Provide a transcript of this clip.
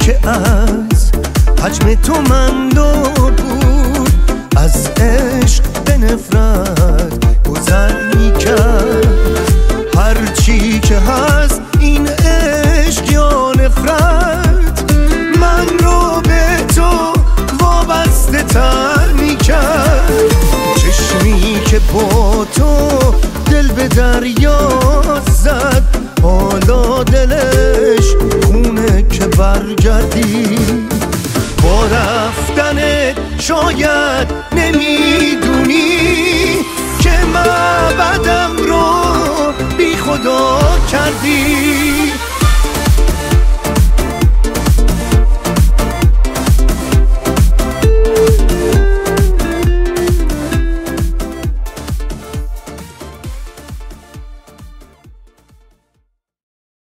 که از حجم تو من دور بود از عشق به نفرت گذر می‌کرد. هرچی که هست این عشق یا نفرت من رو به تو وابسته تر می‌کرد. چشمی که با تو دل به دریا زد حالا دلش شاید نمی‌دونی که من بدم رو بی خدا کردی.